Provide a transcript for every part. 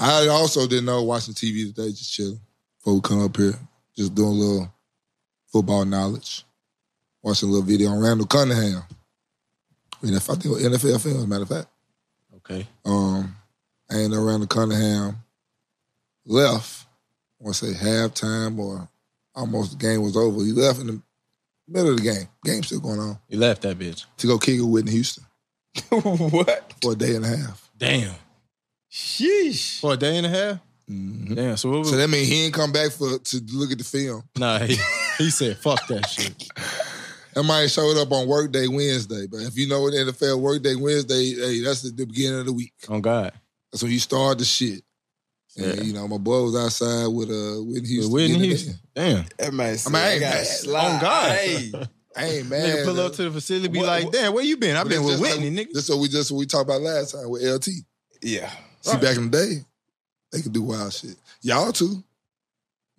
I also didn't know watching TV today, just chilling before we come up here, just doing a little football knowledge, watching a little video on Randall Cunningham. I think it was NFL film, as a matter of fact. Okay. Um, and Randall Cunningham left. I want to say halftime or almost the game was over. He left in the middle of the game. Game still going on He left that bitch. to go kick it with Whitney Houston what? for a day and a half. Damn. Sheesh. For a day and a half? Mhm. Damn. So what was So that means he ain't come back for to look at the film. Nah, he, he said, fuck that shit. That might have showed up on Workday Wednesday, but if you know what NFL Workday Wednesday, hey, that's the, the beginning of the week. Oh God. That's when you start the shit. And Yeah. you know, my boy was outside with uh Whitney Houston. Whitney getting it Houston. Damn. That man said, I mean, I I ain't got mad. slide. On God. Hey. in. I ain't mad. Nigga pull though. up to the facility, be What- like, damn, where you been? I've been with Whitney, like, nigga. That's what we just what we talked about last time with LT. Yeah. See, back in the day, they could do wild shit. Y'all too.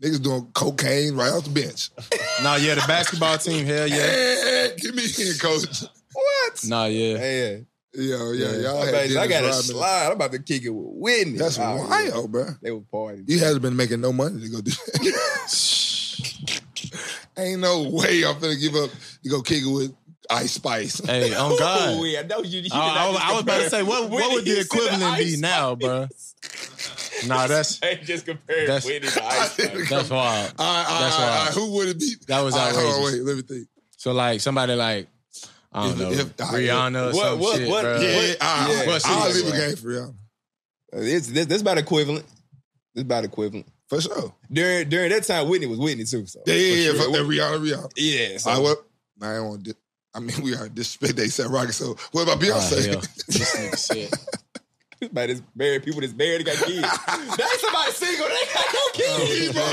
Niggas doing cocaine right off the bench. Nah, yeah, the basketball team, hell yeah. Hey, give me in, coach. What? Nah, yeah. Man. Yo, yeah, Yeah. y'all I, had I got a slide. I'm about to kick it with Whitney. That's Oh, yeah. wild, bro. They were partying. You hasn't been making no money to go do that. Ain't no way I'm finna give up to go kick it with Ice Spice. Hey, on oh, God. Ooh, I know you. you I, I, was- I was about to say, what, what would the equivalent be Ice now, bro? Nah, that's They just compared That's- Whitney to Ice Spice. Uh, uh, that's uh, wild. All right, all right, That's all right, wild. all right, Who would it be? That was All right, hold on, outrageous. wait, let me think. So like somebody like I don't If- know if- Rihanna or What- some what- shit, what- bro. Yeah, What- all right, yeah. I'll leave a city? game for y'all. It's, this, this about equivalent. This about equivalent. For sure. During during that time, Whitney was Whitney too. So Yeah, yeah, yeah. For For, sure. Rihanna, Rihanna. yeah. So I what? I don't want to. I mean, we are disrespect they said rocket. So what about Beyonce? hell. This nigga said. by this married people that's married and got kids. That's somebody single. They got no oh, kids. bro.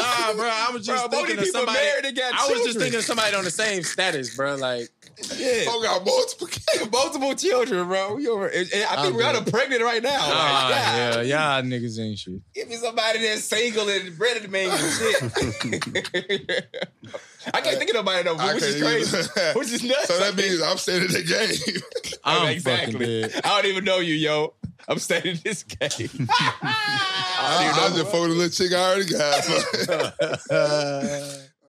Nah, bro, I was just Bro, thinking of somebody. married and got I was just thinking of somebody on the same status, bro. Like, Yeah. Oh, got multiple kids. Multiple children, bro. You over, and, and I think I'm Rihanna good. pregnant right now. like, God, yeah, y'all niggas ain't shit. Give me somebody that's single and ready to make some shit. I can't think of nobody though, I which is can't crazy. either. Which is nuts. So that means I'm staying in the game. I'm exactly. fucking dead. I don't even know you, yo. I'm staying in this game. I don't even I, I just who- a little chick I already got.